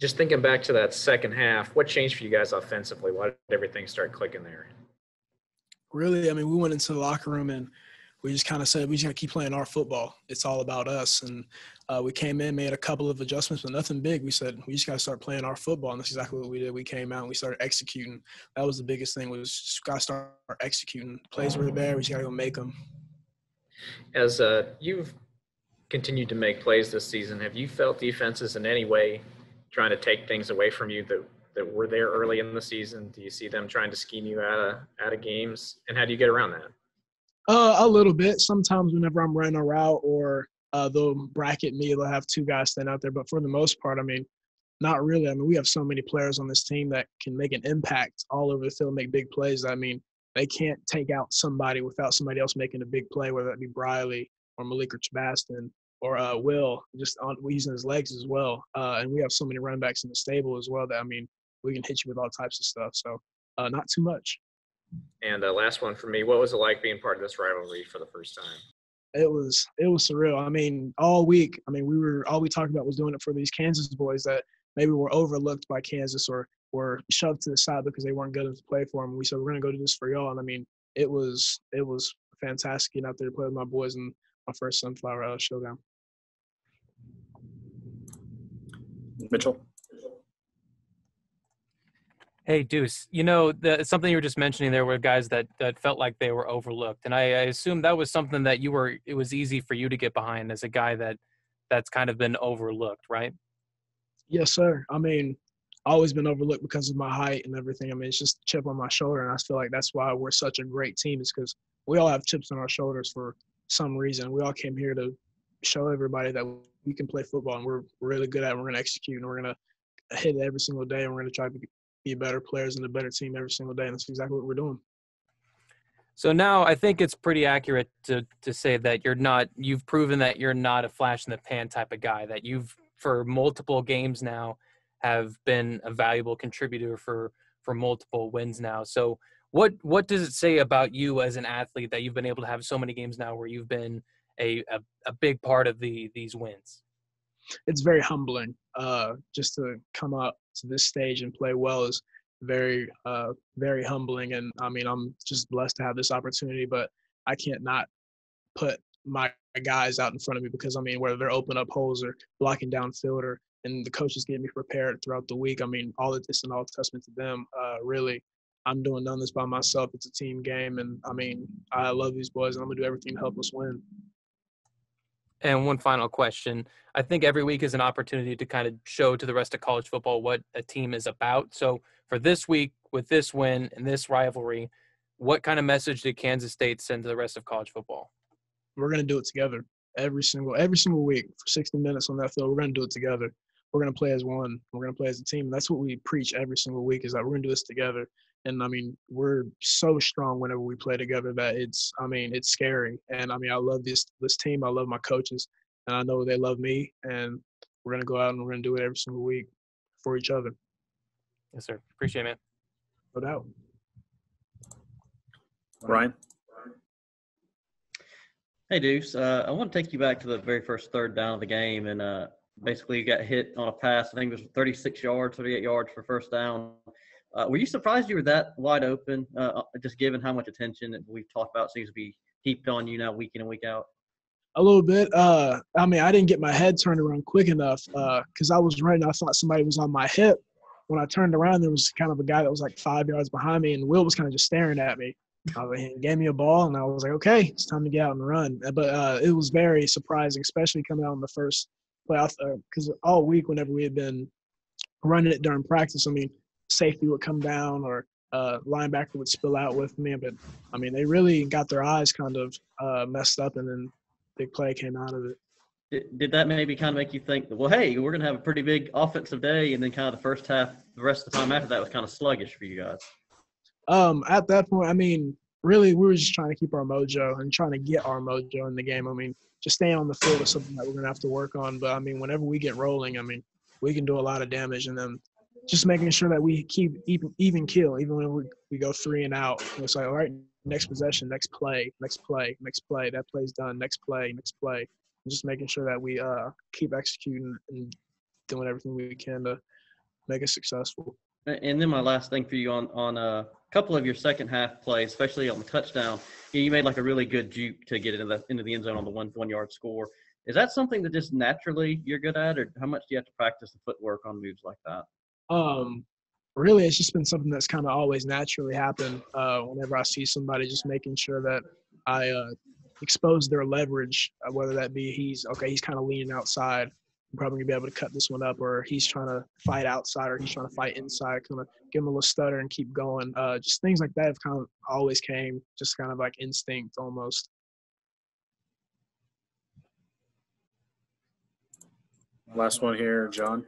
just thinking back to that second half, what changed for you guys offensively? Why did everything start clicking there? Really, I mean, we went into the locker room and we just kind of said we just got to keep playing our football. It's all about us. And uh, we came in, made a couple of adjustments, but nothing big. We said we just got to start playing our football, and that's exactly what we did. We came out and we started executing. That was the biggest thing was just got to start executing. Plays were there. We just got to go make them. As uh, you've continued to make plays this season, have you felt defenses in any way trying to take things away from you that that were there early in the season? Do you see them trying to scheme you out of out of games, and how do you get around that? Uh, a little bit. Sometimes whenever I'm running a route or uh, they'll bracket me, they'll have two guys stand out there. But for the most part, I mean, not really. I mean, we have so many players on this team that can make an impact all over the field, make big plays. I mean, they can't take out somebody without somebody else making a big play, whether that be Briley or Malik or Chabastin or uh, Will, just on using his legs as well. Uh, and we have so many running backs in the stable as well that I mean, we can hit you with all types of stuff. So uh, not too much. And uh, last one for me, what was it like being part of this rivalry for the first time? It was it was surreal. I mean, all week, I mean, we were all we talked about was doing it for these Kansas boys that maybe were overlooked by Kansas or were shoved to the side because they weren't good enough to play for them. We said we're gonna go do this for y'all, and I mean, it was it was fantastic getting out there to play with my boys in my first Sunflower uh, Showdown. Mitchell. Hey, Deuce, you know, the, something you were just mentioning there were guys that, that felt like they were overlooked. And I, I assume that was something that you were, it was easy for you to get behind as a guy that that's kind of been overlooked, right? Yes, sir. I mean, always been overlooked because of my height and everything. I mean, it's just a chip on my shoulder. And I feel like that's why we're such a great team is because we all have chips on our shoulders for some reason. We all came here to show everybody that we can play football and we're really good at it. We're going to execute and we're going to hit it every single day and we're going to try to be better players and a better team every single day. And that's exactly what we're doing. So now I think it's pretty accurate to to say that you're not you've proven that you're not a flash in the pan type of guy that you've for multiple games now have been a valuable contributor for for multiple wins now. So what what does it say about you as an athlete that you've been able to have so many games now where you've been a a, a big part of the these wins? It's very humbling uh, just to come up to this stage and play well is very uh, very humbling and i mean i'm just blessed to have this opportunity but i can't not put my guys out in front of me because i mean whether they're open up holes or blocking downfield or and the coaches get me prepared throughout the week i mean all of this and all testament to them uh, really i'm doing none of this by myself it's a team game and i mean i love these boys and i'm gonna do everything to help us win and one final question. I think every week is an opportunity to kind of show to the rest of college football what a team is about. So for this week, with this win and this rivalry, what kind of message did Kansas State send to the rest of college football? We're going to do it together every single every single week for 60 minutes on that field. We're going to do it together. We're going to play as one. We're going to play as a team. That's what we preach every single week is that we're going to do this together. And I mean, we're so strong whenever we play together that it's, I mean, it's scary. And I mean, I love this this team. I love my coaches, and I know they love me. And we're gonna go out and we're gonna do it every single week for each other. Yes, sir. Appreciate it, man. No doubt. Ryan. Hey, Deuce. Uh, I want to take you back to the very first third down of the game, and uh, basically you got hit on a pass. I think it was 36 yards, 38 yards for first down. Uh, were you surprised you were that wide open, uh, uh, just given how much attention that we've talked about seems to be heaped on you now week in and week out? A little bit. Uh, I mean, I didn't get my head turned around quick enough because uh, I was running. I thought somebody was on my hip. When I turned around, there was kind of a guy that was like five yards behind me, and Will was kind of just staring at me. he gave me a ball, and I was like, okay, it's time to get out and run. But uh, it was very surprising, especially coming out in the first playoff, because all week, whenever we had been running it during practice, I mean, safety would come down or uh, linebacker would spill out with me. But I mean, they really got their eyes kind of uh, messed up, and then big play came out of it. Did, did that maybe kind of make you think, well, hey, we're going to have a pretty big offensive day, and then kind of the first half, the rest of the time after that was kind of sluggish for you guys? Um, at that point, I mean, really, we were just trying to keep our mojo and trying to get our mojo in the game. I mean, just staying on the field is something that we're going to have to work on. But I mean, whenever we get rolling, I mean, we can do a lot of damage, and then just making sure that we keep even, even kill, even when we, we go three and out. It's like, all right, next possession, next play, next play, next play. That play's done. Next play, next play. just making sure that we uh, keep executing and doing everything we can to make it successful. And then my last thing for you on on a couple of your second half plays, especially on the touchdown, you you made like a really good juke to get into the into the end zone on the one one yard score. Is that something that just naturally you're good at, or how much do you have to practice the footwork on moves like that? Um, really, it's just been something that's kind of always naturally happened. Uh, whenever I see somebody, just making sure that I uh, expose their leverage, uh, whether that be he's okay, he's kind of leaning outside, I'm probably gonna be able to cut this one up, or he's trying to fight outside, or he's trying to fight inside, kind of give him a little stutter and keep going. Uh, just things like that have kind of always came, just kind of like instinct almost. Last one here, John.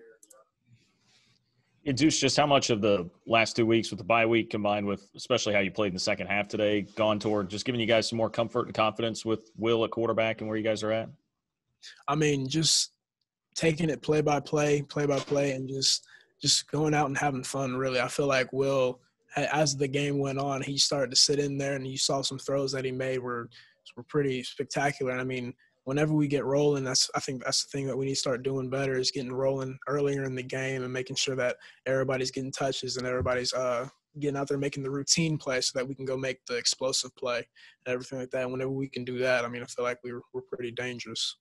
Deuce, just how much of the last two weeks with the bye week combined with especially how you played in the second half today gone toward just giving you guys some more comfort and confidence with Will at quarterback and where you guys are at? I mean, just taking it play by play, play by play, and just just going out and having fun. Really, I feel like Will, as the game went on, he started to sit in there, and you saw some throws that he made were were pretty spectacular. I mean, whenever we get rolling, that's I think that's the thing that we need to start doing better is getting rolling earlier in the game and making sure that everybody's getting touches and everybody's uh getting out there making the routine play so that we can go make the explosive play and everything like that. Whenever we can do that, I mean, I feel like we're we're pretty dangerous.